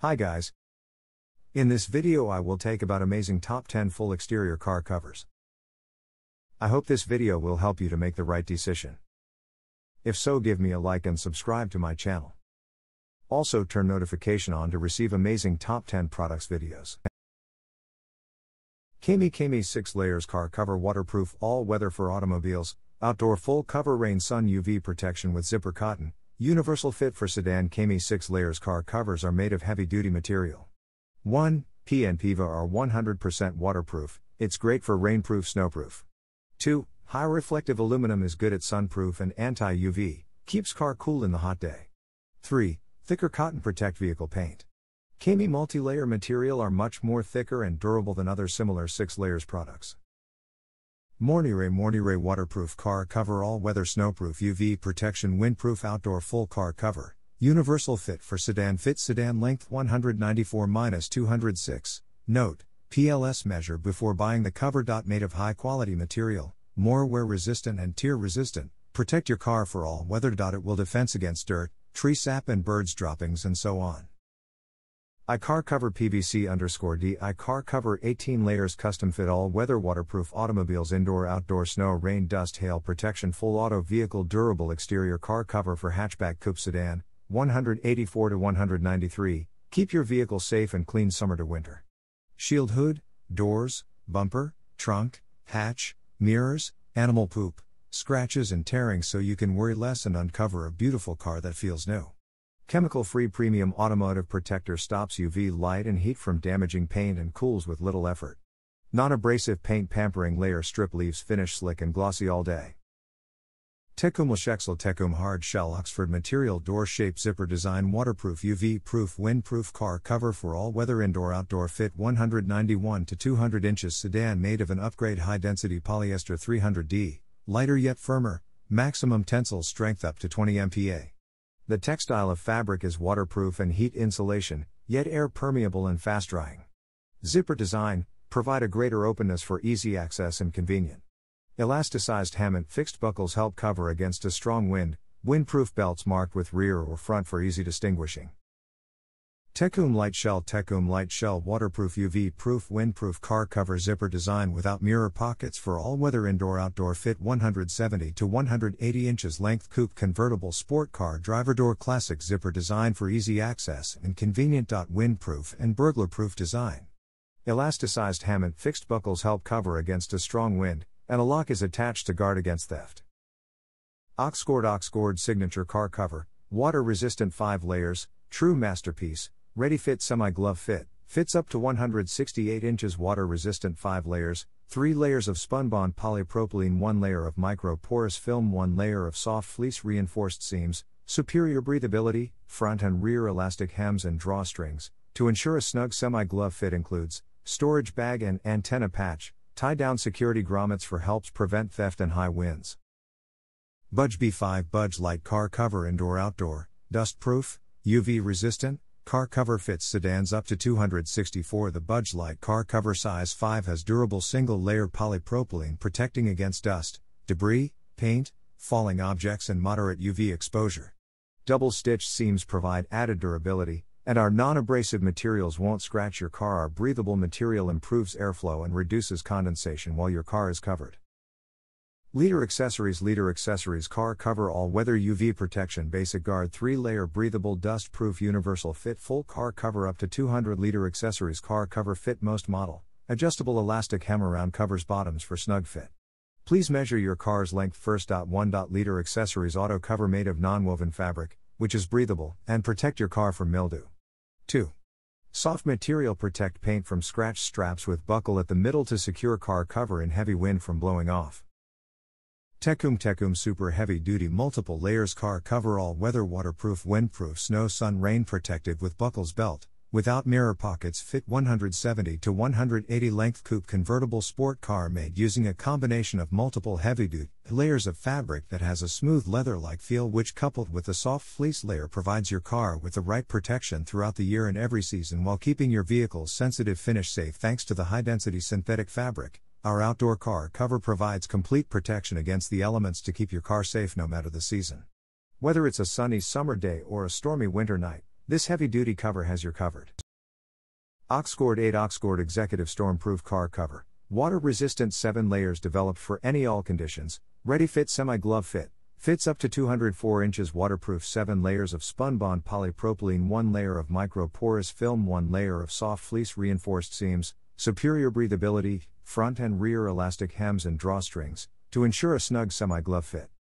Hi guys. In this video I will take about amazing top 10 full exterior car covers. I hope this video will help you to make the right decision. If so give me a like and subscribe to my channel. Also turn notification on to receive amazing top 10 products videos. kayme kayme 6 layers car cover waterproof all weather for automobiles, outdoor full cover rain sun UV protection with zipper cotton, Universal fit for sedan kayme 6 layers car covers are made of heavy duty material. 1. PNPVA are 100% waterproof, it's great for rainproof snowproof. 2. High reflective aluminum is good at sunproof and anti UV, keeps car cool in the hot day. 3. Thicker cotton protect vehicle paint. kayme multi layer material are much more thicker and durable than other similar 6 layers products. Mornire Mornire waterproof car cover all weather snowproof UV protection windproof outdoor full car cover. Universal fit for sedan fit sedan length 194-206. Note: PLS measure before buying the cover. Made of high quality material, more wear resistant and tear resistant. Protect your car for all weather. It will defense against dirt, tree sap and birds droppings and so on. iCarCover PVC underscore D iCarCover 18 layers custom fit all weather waterproof automobiles indoor outdoor snow rain dust hail protection full auto vehicle durable exterior car cover for hatchback coupe sedan 184 to 193 keep your vehicle safe and clean summer to winter. Shield hood, doors, bumper, trunk, hatch, mirrors, animal poop, scratches and tearing so you can worry less and uncover a beautiful car that feels new. Chemical free premium automotive protector stops UV light and heat from damaging paint and cools with little effort. Non abrasive paint pampering layer strip leaves finish slick and glossy all day. Tecoom Lashexel Tecoom Hard Shell Oxford Material Door Shape Zipper Design Waterproof UV Proof Windproof Car Cover for All Weather Indoor Outdoor Fit 191 to 200 inches sedan made of an upgrade high density polyester 300D, lighter yet firmer, maximum tensile strength up to 20 MPa. The textile of fabric is waterproof and heat insulation, yet air permeable and fast drying. Zipper design provide a greater openness for easy access and convenient. Elasticized Hammond fixed buckles help cover against a strong wind, windproof belts marked with rear or front for easy distinguishing. Tecoom Light Shell Tecoom Light Shell Waterproof UV Proof Windproof Car Cover Zipper Design without mirror pockets for all weather indoor outdoor fit 170 to 180 inches length coupe convertible sport car driver door classic zipper design for easy access and convenient. Windproof and burglar proof design. Elasticized Hammond fixed buckles help cover against a strong wind, and a lock is attached to guard against theft. OxGord OxGord Signature Car Cover, water resistant 5 layers, true masterpiece Ready Fit Semi Glove Fit, fits up to 168 inches water resistant 5 layers, 3 layers of spunbond polypropylene, 1 layer of micro porous film, 1 layer of soft fleece reinforced seams, superior breathability, front and rear elastic hems and drawstrings. To ensure a snug semi glove fit includes storage bag and antenna patch, tie down security grommets for helps prevent theft and high winds. Budge B5 Budge Lite Car Cover Indoor Outdoor, dust proof, UV resistant, Car cover fits sedans up to 264. The Budge Lite car cover size 5 has durable single layer polypropylene protecting against dust, debris, paint, falling objects, and moderate UV exposure. Double stitched seams provide added durability, and our non abrasive materials won't scratch your car. Our breathable material improves airflow and reduces condensation while your car is covered. Leader Accessories Leader Accessories Car Cover All Weather UV Protection Basic Guard 3 Layer Breathable Dust Proof Universal Fit Full Car Cover Up to 200 Leader Accessories Car Cover Fit Most Model Adjustable Elastic Hem Around Covers Bottoms for Snug Fit. Please measure your car's length first. 1. Leader Accessories Auto Cover made of non woven fabric, which is breathable, and protect your car from mildew. 2. Soft material protect paint from scratch straps with buckle at the middle to secure car cover in heavy wind from blowing off. Tecoom Tecoom Super Heavy Duty Multiple Layers Car Cover All Weather Waterproof Windproof Snow Sun Rain Protective with Buckles Belt, without mirror pockets fit 170 to 180 length coupe convertible sport car made using a combination of multiple heavy duty layers of fabric that has a smooth leather like feel which coupled with the soft fleece layer provides your car with the right protection throughout the year and every season while keeping your vehicle's sensitive finish safe thanks to the high density synthetic fabric our outdoor car cover provides complete protection against the elements to keep your car safe no matter the season. Whether it's a sunny summer day or a stormy winter night, This heavy duty cover has your covered. Oxgord 8 Oxgord Executive Stormproof Car Cover. Water resistant 7 layers developed for any all conditions. Ready fit semi glove fit. Fits up to 204 inches waterproof 7 layers of spunbond polypropylene 1 layer of microporous film 1 layer of soft fleece reinforced seams, superior breathability, front and rear elastic hems and drawstrings, to ensure a snug semi glove fit.